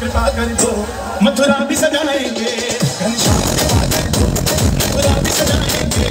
कृपा कर दो। मथुरा भी सजाएँगे। घनश्याम कृपा कर दो मथुरा भी सजाएँगे।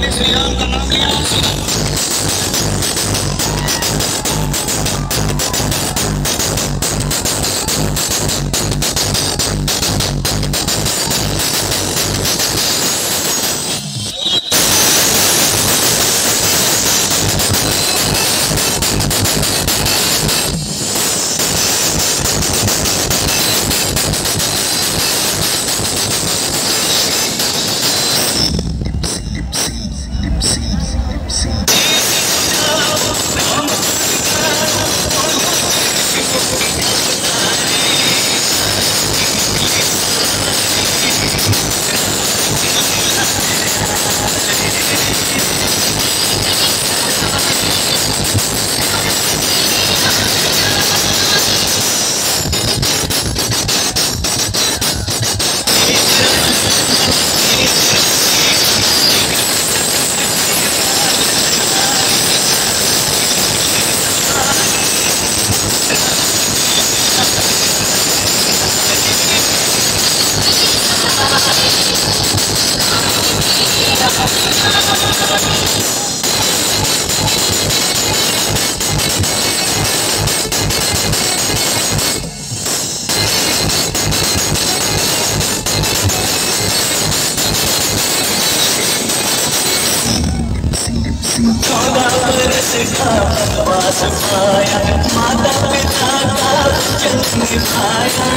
Thank you. सिखा सिखाया माता पिता का जन्म पाया